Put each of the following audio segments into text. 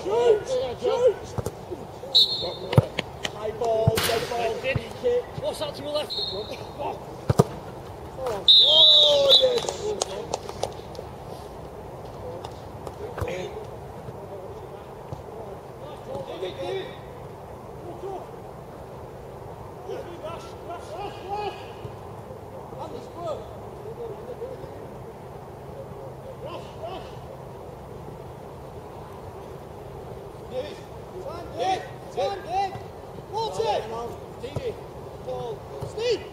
High ball, dead ball, kick. What's that to the left? Oh. Come, in. Waltz it. Steve.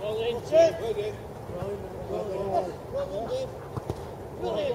Go, go, go. in,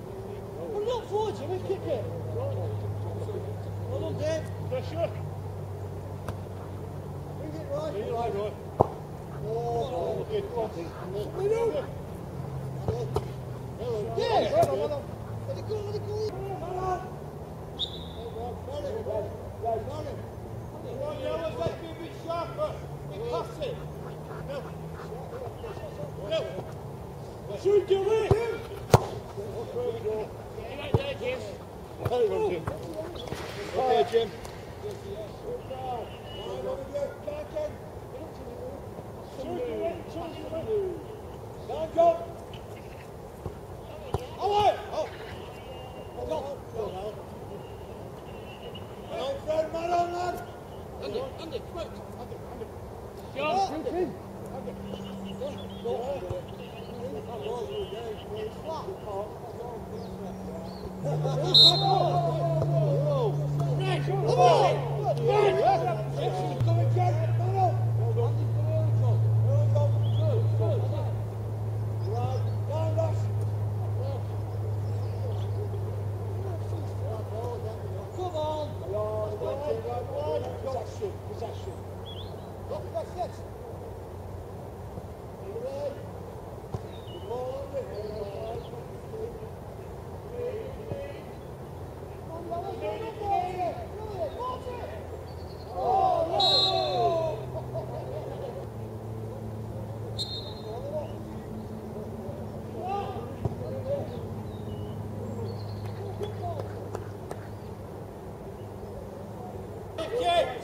Oh, forward, we kick it. Hold on, Dave. Pressure. Bring it right. Bring it right, right. Oh, oh, oh, go on. Okay, Jim. Go. Go. Go. Possession. Possession.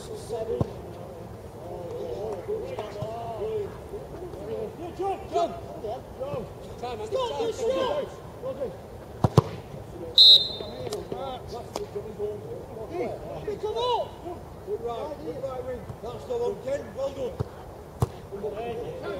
That's the one, Ken. Well done.